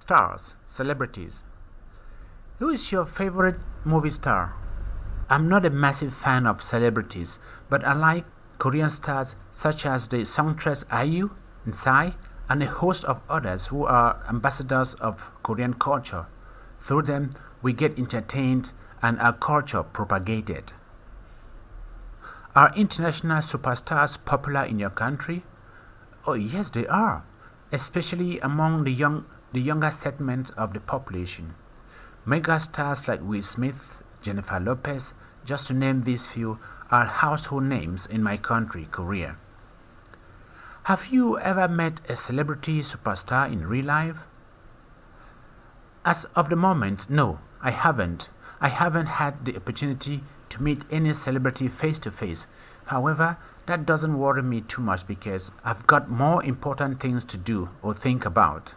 Stars, celebrities. Who is your favorite movie star? I'm not a massive fan of celebrities, but I like Korean stars such as the songstress IU and Psy and a host of others who are ambassadors of Korean culture. Through them, we get entertained and our culture propagated. Are international superstars popular in your country? Oh, yes, they are, especially among the young the younger segment of the population. Megastars like Will Smith, Jennifer Lopez, just to name these few, are household names in my country, Korea. Have you ever met a celebrity superstar in real life? As of the moment, no, I haven't. I haven't had the opportunity to meet any celebrity face to face. However, that doesn't worry me too much because I've got more important things to do or think about.